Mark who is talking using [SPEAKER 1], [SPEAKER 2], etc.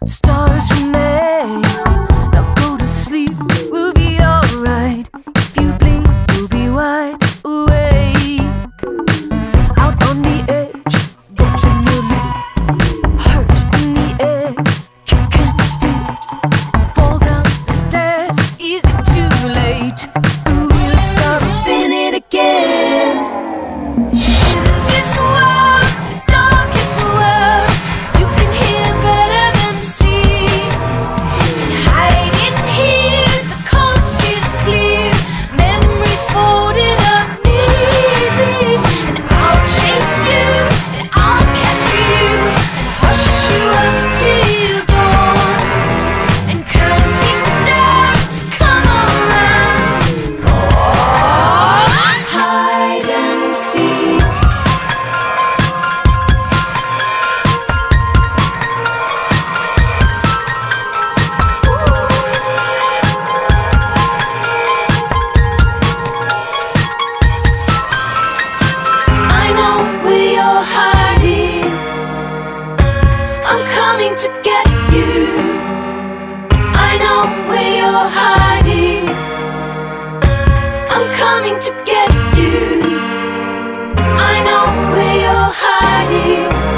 [SPEAKER 1] dog I'm coming to get you. I know where you're hiding. I'm coming to get you. I know where you're hiding.